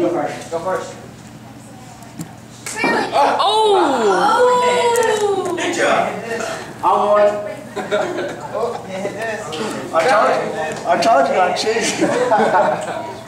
Go first. Go first. Oh. Oh. oh! Ninja! I won. Oh, you. I told you. I told you I'd.